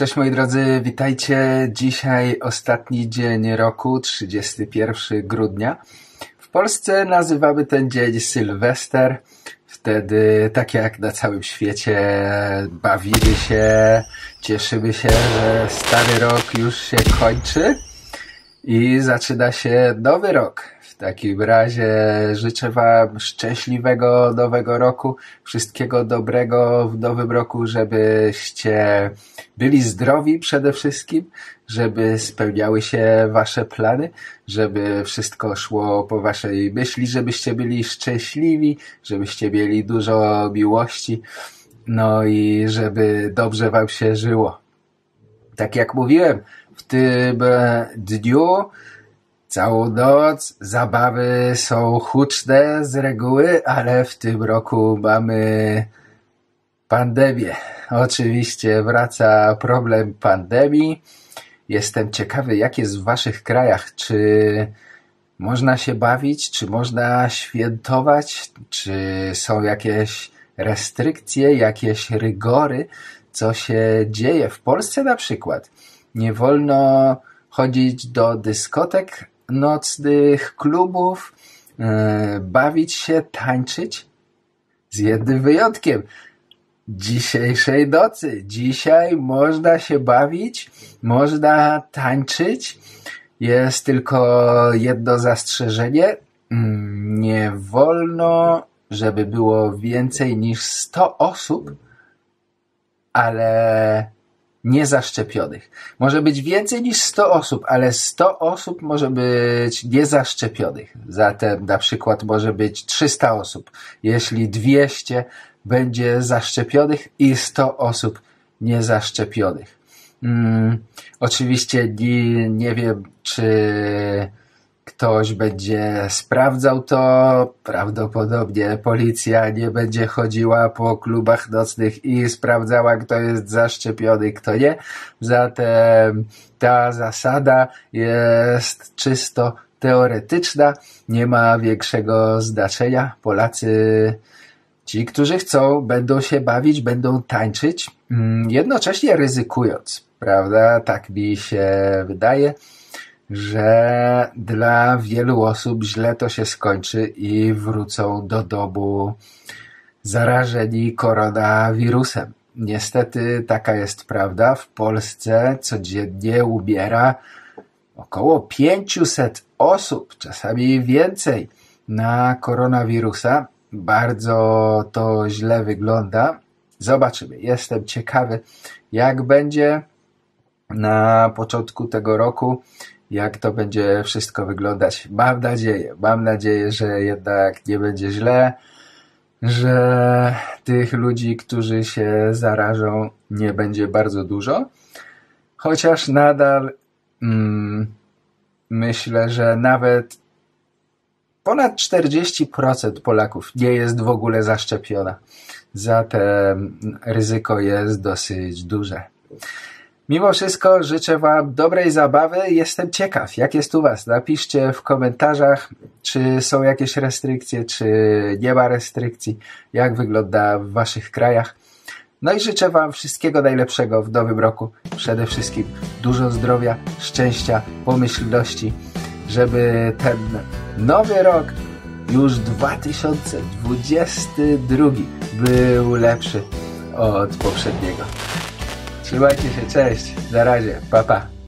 Cześć moi drodzy, witajcie. Dzisiaj ostatni dzień roku, 31 grudnia. W Polsce nazywamy ten dzień Sylwester. Wtedy, tak jak na całym świecie, bawimy się, cieszymy się, że stary rok już się kończy i zaczyna się nowy rok. W takim razie życzę Wam szczęśliwego nowego roku, wszystkiego dobrego w nowym roku, żebyście byli zdrowi przede wszystkim, żeby spełniały się Wasze plany, żeby wszystko szło po Waszej myśli, żebyście byli szczęśliwi, żebyście mieli dużo miłości, no i żeby dobrze Wam się żyło. Tak jak mówiłem, w tym dniu całą noc zabawy są huczne z reguły, ale w tym roku mamy pandemię. Oczywiście wraca problem pandemii. Jestem ciekawy, jak jest w waszych krajach. Czy można się bawić? Czy można świętować? Czy są jakieś restrykcje, jakieś rygory? Co się dzieje? W Polsce na przykład nie wolno chodzić do dyskotek nocnych, klubów, yy, bawić się, tańczyć. Z jednym wyjątkiem. Dzisiejszej nocy. Dzisiaj można się bawić, można tańczyć. Jest tylko jedno zastrzeżenie. Nie wolno, żeby było więcej niż 100 osób, ale niezaszczepionych. Może być więcej niż 100 osób, ale 100 osób może być niezaszczepionych. Zatem na przykład może być 300 osób. Jeśli 200 będzie zaszczepionych i 100 osób niezaszczepionych. Hmm, oczywiście nie, nie wiem, czy ktoś będzie sprawdzał to, prawdopodobnie policja nie będzie chodziła po klubach nocnych i sprawdzała, kto jest zaszczepiony, kto nie. Zatem ta zasada jest czysto teoretyczna, nie ma większego znaczenia. Polacy, ci, którzy chcą, będą się bawić, będą tańczyć, mm, jednocześnie ryzykując, prawda? Tak mi się wydaje że dla wielu osób źle to się skończy i wrócą do domu zarażeni koronawirusem. Niestety taka jest prawda. W Polsce codziennie umiera około 500 osób, czasami więcej, na koronawirusa. Bardzo to źle wygląda. Zobaczymy. Jestem ciekawy, jak będzie na początku tego roku jak to będzie wszystko wyglądać. Mam nadzieję, mam nadzieję, że jednak nie będzie źle, że tych ludzi, którzy się zarażą, nie będzie bardzo dużo. Chociaż nadal mm, myślę, że nawet ponad 40% Polaków nie jest w ogóle zaszczepiona. Zatem ryzyko jest dosyć duże. Mimo wszystko życzę Wam dobrej zabawy. Jestem ciekaw, jak jest u Was. Napiszcie w komentarzach, czy są jakieś restrykcje, czy nie ma restrykcji, jak wygląda w Waszych krajach. No i życzę Wam wszystkiego najlepszego w nowym roku. Przede wszystkim dużo zdrowia, szczęścia, pomyślności, żeby ten nowy rok, już 2022, był lepszy od poprzedniego. Trzymajcie się, cześć, na razie, pa pa.